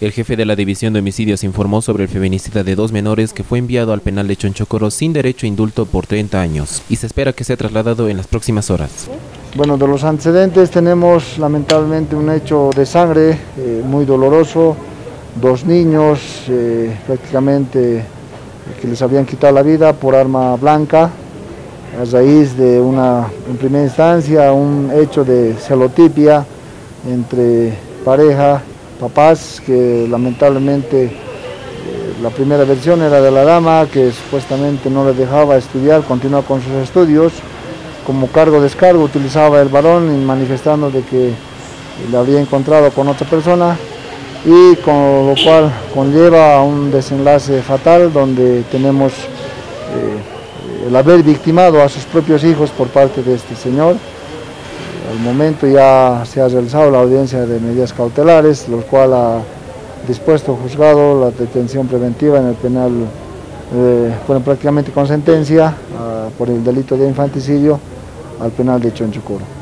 El jefe de la División de Homicidios informó sobre el feminicida de dos menores que fue enviado al penal de Chonchocoro sin derecho a indulto por 30 años y se espera que sea trasladado en las próximas horas. Bueno, de los antecedentes tenemos lamentablemente un hecho de sangre eh, muy doloroso, dos niños eh, prácticamente que les habían quitado la vida por arma blanca a raíz de una, en primera instancia, un hecho de celotipia entre pareja papás que lamentablemente eh, la primera versión era de la dama que supuestamente no le dejaba estudiar, continuó con sus estudios, como cargo descargo utilizaba el varón manifestando de que le había encontrado con otra persona y con lo cual conlleva a un desenlace fatal donde tenemos eh, el haber victimado a sus propios hijos por parte de este señor. Al momento ya se ha realizado la audiencia de medidas cautelares, lo cual ha dispuesto juzgado la detención preventiva en el penal, eh, bueno, prácticamente con sentencia ah, por el delito de infanticidio al penal de Chonchucuro.